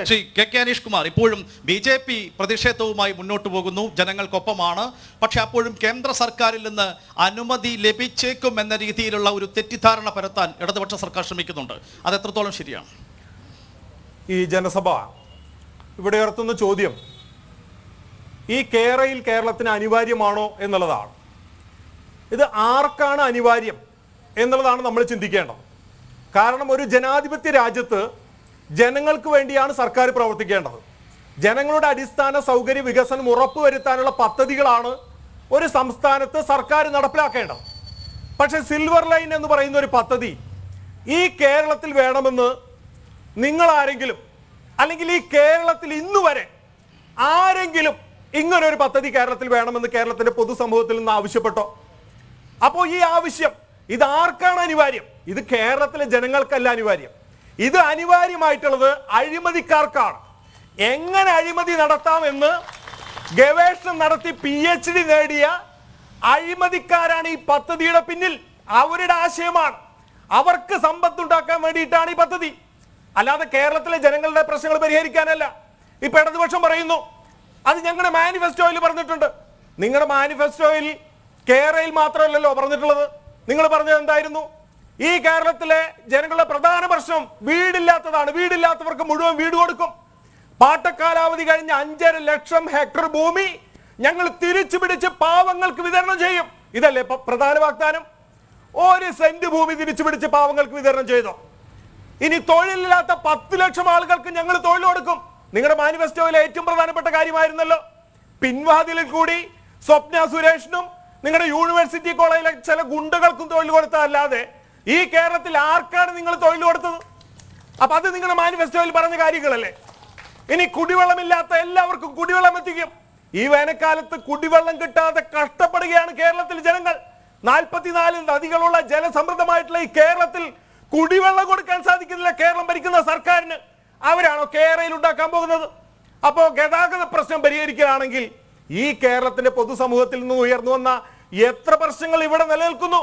Shri K K Aneesh Kumar ഇപ്പോഴും B J P പ്രതിഷേധവുമായി മുന്നോട്ട് പോകുന്നു ജനങ്ങൾക്കൊപ്പമാണ്. പക്ഷെ അപ്പോഴും കേന്ദ്ര സർക്കാരിൽ നിന്ന് അനുമതി ലഭിച്ചേക്കും എന്ന രീതിയിലുള്ള ഒരു തെറ്റിദ്ധാരണ പരത്താൻ ഇടതുപക്ഷ സർക്കാർ ശ്രമിക്കുന്നുണ്ട്. അത് എത്രത്തോളം ശരിയാണ്? ഈ ജനസഭ ഇവിടെ ഉയർത്തുന്ന ചോദ്യം ഈ കേരയിൽ കേരളത്തിന് അനിവാര്യമാണോ എന്നുള്ളതാണ്. ഇത് ആർക്കാണ് അനിവാര്യം എന്നുള്ളതാണ് നമ്മൾ ചിന്തിക്കേണ്ടത്. കാരണം ഒരു ജനാധിപത്യ രാജ്യത്ത് ജനങ്ങൾക്ക് വേണ്ടിയാണ് സർക്കാർ പ്രവർത്തിക്കേണ്ടത്. ജനങ്ങളുടെ അടിസ്ഥാന സൗകര്യ വികസനം ഉറപ്പുവരുത്താനുള്ള പദ്ധതികളാണ് ഒരു സംസ്ഥാനത്ത് സർക്കാർ നടപ്പിലാക്കേണ്ടത്. പക്ഷെ സിൽവർ ലൈൻ എന്ന് പറയുന്ന ഒരു പദ്ധതി ഈ കേരളത്തിൽ വേണമെന്ന് നിങ്ങൾ ആരെങ്കിലും അല്ലെങ്കിൽ ഈ കേരളത്തിൽ ഇന്നു വരെ ആരെങ്കിലും ഇങ്ങനെ ഒരു പദ്ധതി കേരളത്തിൽ വേണമെന്ന് കേരളത്തിന്റെ പൊതുസമൂഹത്തിൽ നിന്ന് ആവശ്യപ്പെട്ടോ? അപ്പോൾ ഈ ആവശ്യം ഇത് ആർക്കാണ് അനിവാര്യം? ഇത് കേരളത്തിലെ ജനങ്ങൾക്കല്ല അനിവാര്യം. ഇത് അനിവാര്യമായിട്ടുള്ളത് അഴിമതിക്കാർക്കാണ്. എങ്ങനെ അഴിമതി നടത്താമെന്ന് ഗവേഷണം നടത്തി പി എച്ച് ഡി നേടിയ അഴിമതിക്കാരാണ് ഈ പദ്ധതിയുടെ പിന്നിൽ. അവരുടെ ആശയമാണ്. അവർക്ക് സമ്പത്തുണ്ടാക്കാൻ വേണ്ടിയിട്ടാണ് ഈ പദ്ധതി. അല്ലാതെ കേരളത്തിലെ ജനങ്ങളുടെ പ്രശ്നങ്ങൾ പരിഹരിക്കാനല്ല. ഇപ്പൊ ഇടതുപക്ഷം പറയുന്നു അത് ഞങ്ങളുടെ മാനിഫെസ്റ്റോയിൽ പറഞ്ഞിട്ടുണ്ട്. നിങ്ങളുടെ മാനിഫെസ്റ്റോയിൽ കേരളയിൽ മാത്രമല്ലല്ലോ പറഞ്ഞിട്ടുള്ളത്. നിങ്ങൾ പറഞ്ഞത് എന്തായിരുന്നു? ഈ കേരളത്തിലെ ജനങ്ങളുടെ പ്രധാന പ്രശ്നം വീടില്ലാത്തതാണ്. വീടില്ലാത്തവർക്ക് മുഴുവൻ വീട് കൊടുക്കും. പാട്ടക്കാലാവധി കഴിഞ്ഞ അഞ്ചര ലക്ഷം ഹെക്ടർ ഭൂമി ഞങ്ങൾ തിരിച്ചു പിടിച്ച് പാവങ്ങൾക്ക് വിതരണം ചെയ്യും. ഇതല്ലേ പ്രധാന വാഗ്ദാനം? ഒരു സെന്റ് ഭൂമി തിരിച്ചു പിടിച്ച് പാവങ്ങൾക്ക് വിതരണം ചെയ്തോ? ഇനി തൊഴിലില്ലാത്ത പത്ത് ലക്ഷം ആളുകൾക്ക് ഞങ്ങൾ തൊഴിൽ കൊടുക്കും. നിങ്ങളുടെ മാനിഫെസ്റ്റോയിലെ ഏറ്റവും പ്രധാനപ്പെട്ട കാര്യമായിരുന്നല്ലോ. പിൻവാതിലിൽ കൂടി സ്വപ്ന സുരേഷിനും നിങ്ങളുടെ യൂണിവേഴ്സിറ്റി കോളേജിലെ ചില ഗുണ്ടകൾക്കും തൊഴിൽ കൊടുത്തതല്ലാതെ ഈ കേരളത്തിൽ ആർക്കാണ് നിങ്ങൾ തൊഴിൽ കൊടുത്തത്? അപ്പൊ അത് നിങ്ങളുടെ മാനിഫെസ്റ്റോയിൽ പറഞ്ഞ കാര്യങ്ങളല്ലേ? ഇനി കുടിവെള്ളമില്ലാത്ത എല്ലാവർക്കും കുടിവെള്ളം എത്തിക്കും. ഈ വേനൽക്കാലത്ത് കുടിവെള്ളം കിട്ടാതെ കഷ്ടപ്പെടുകയാണ് കേരളത്തിൽ ജനങ്ങൾ. നാൽപ്പത്തിനാല് നദികളുള്ള ജലസമൃദ്ധമായിട്ടുള്ള ഈ കേരളത്തിൽ കുടിവെള്ളം കൊടുക്കാൻ സാധിക്കുന്നില്ല കേരളം ഭരിക്കുന്ന സർക്കാരിന്. അവരാണോ കേരളയിൽ ഉണ്ടാക്കാൻ പോകുന്നത്? അപ്പോ ഗതാഗത പ്രശ്നം പരിഹരിക്കുകയാണെങ്കിൽ ഈ കേരളത്തിന്റെ പൊതുസമൂഹത്തിൽ നിന്ന് ഉയർന്നു വന്ന എത്ര പ്രശ്നങ്ങൾ ഇവിടെ നിലനിൽക്കുന്നു?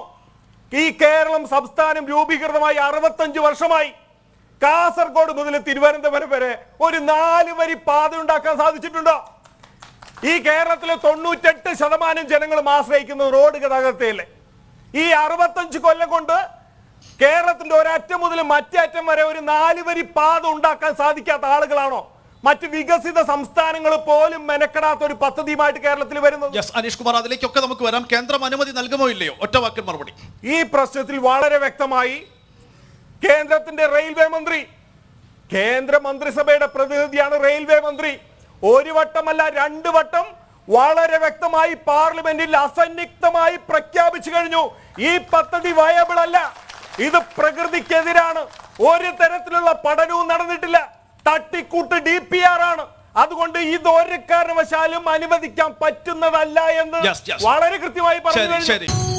ഈ കേരളം സംസ്ഥാനം രൂപീകൃതമായി അറുപത്തഞ്ച് വർഷമായി. കാസർഗോഡ് മുതൽ തിരുവനന്തപുരം വരെ ഒരു നാല് വരി പാത ഉണ്ടാക്കാൻ സാധിച്ചിട്ടുണ്ടോ. ഈ കേരളത്തിലെ തൊണ്ണൂറ്റെട്ട് ശതമാനം ജനങ്ങളും ആശ്രയിക്കുന്നത് റോഡ് ഗതാഗതത്തെയല്ലേ ഈ അറുപത്തഞ്ച് കൊല്ലം കൊണ്ട് കേരളത്തിന്റെ ഒരറ്റം മുതൽ മറ്റേ അറ്റം വരെ ഒരു നാല് വരി പാത ഉണ്ടാക്കാൻ സാധിക്കാത്ത ആളുകളാണോ? മറ്റ് വികസിത സംസ്ഥാനങ്ങൾ പോലും മെനക്കെടാത്ത ഒരു പദ്ധതിയുമായിട്ട് കേരളത്തിൽ വരുന്നത്? യെസ് അനീഷ് കുമാർ അതിലേക്കൊക്കെ നമുക്ക് വരാം. കേന്ദ്രം അനുമതി നൽകുമോ ഇല്ലയോ? ഒറ്റ വാക്കിൽ മറുപടി. ഈ പ്രശ്നത്തിൽ വളരെ വ്യക്തമായി കേന്ദ്രത്തിന്റെ റെയിൽവേ മന്ത്രി കേന്ദ്ര മന്ത്രിസഭയുടെ പ്രതിനിധിയാണ് റെയിൽവേ മന്ത്രി. ഒരു വട്ടമല്ല രണ്ട് വട്ടം വളരെ വ്യക്തമായി പാർലമെന്റിൽ അസന്നിഗ്ധമായി പ്രഖ്യാപിച്ചു കഴിഞ്ഞു. ഈ പദ്ധതി വയബിൾ അല്ല. ഇത് പ്രകൃതിക്കെതിരാണ്. ഒരു തരത്തിലുള്ള പഠനവും നടന്നിട്ടില്ല. തട്ടിക്കൂട്ട് ഡി പി ആർ ആണ്. അതുകൊണ്ട് ഇത് ഒരു കാരണവശാലും അനുവദിക്കാൻ പറ്റുന്നതല്ല എന്ന്. വളരെ കൃത്യമായി പറഞ്ഞു